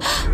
啊！